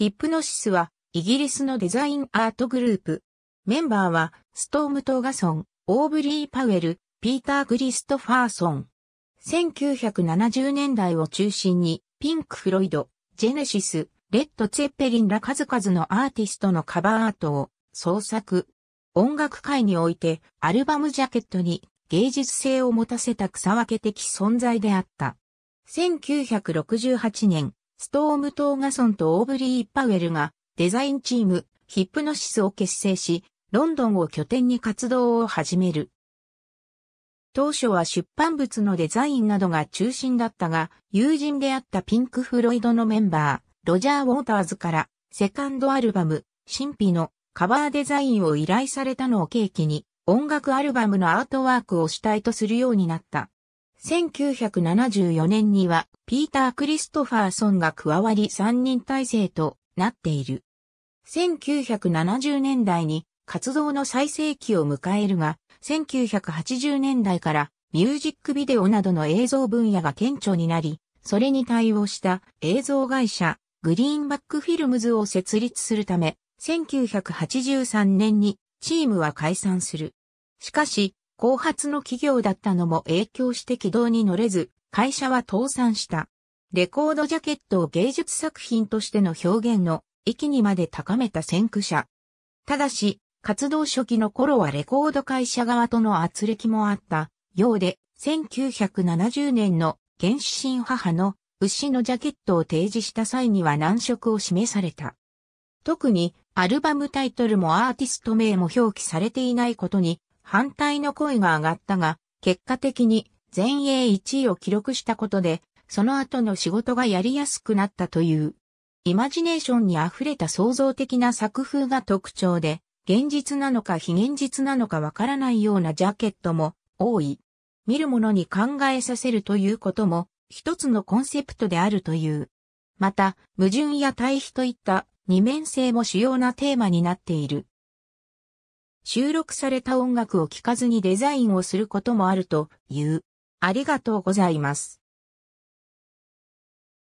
ヒップノシスはイギリスのデザインアートグループ。メンバーはストーム・トーガソン、オーブリー・パウエル、ピーター・クリストファーソン。1970年代を中心にピンク・フロイド、ジェネシス、レッド・ツェッペリンら数々のアーティストのカバーアートを創作。音楽界においてアルバムジャケットに芸術性を持たせた草分け的存在であった。1968年、ストーム・トーガソンとオーブリー・パウエルがデザインチームヒップノシスを結成し、ロンドンを拠点に活動を始める。当初は出版物のデザインなどが中心だったが、友人であったピンク・フロイドのメンバー、ロジャー・ウォーターズから、セカンドアルバム、神秘のカバーデザインを依頼されたのを契機に、音楽アルバムのアートワークを主体とするようになった。1974年には、ピーター・クリストファーソンが加わり3人体制となっている。1970年代に活動の最盛期を迎えるが、1980年代からミュージックビデオなどの映像分野が顕著になり、それに対応した映像会社グリーンバックフィルムズを設立するため、1983年にチームは解散する。しかし、後発の企業だったのも影響して軌道に乗れず、会社は倒産した。レコードジャケットを芸術作品としての表現の域にまで高めた先駆者。ただし、活動初期の頃はレコード会社側との圧力もあったようで、1970年の原始神母の牛のジャケットを提示した際には難色を示された。特にアルバムタイトルもアーティスト名も表記されていないことに反対の声が上がったが、結果的に全英1位を記録したことで、その後の仕事がやりやすくなったという。イマジネーションに溢れた創造的な作風が特徴で、現実なのか非現実なのかわからないようなジャケットも多い。見る者に考えさせるということも一つのコンセプトであるという。また、矛盾や対比といった二面性も主要なテーマになっている。収録された音楽を聴かずにデザインをすることもあるという。ありがとうございます。